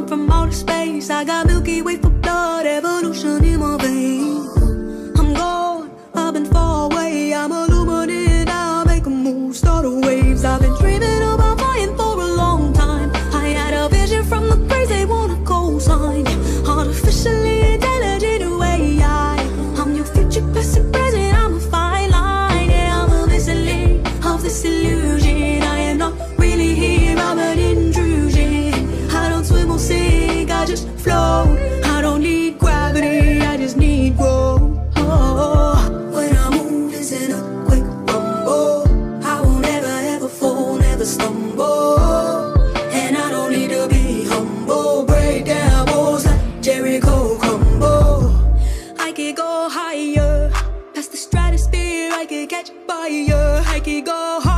I'm from outer space. I got Milky Way for blood, evolution in my veins. I'm gone, I've been far away. I'm illuminated now, make a move, start a waves. I've been dreaming about flying for a long time. I had a vision from the praise they want a cosign. Artificially intelligent way. I, I'm your future, past and present. I'm a fine line. Yeah, I'm a missing of this illusion. I am not really here. I'm an I could catch fire, I could go home.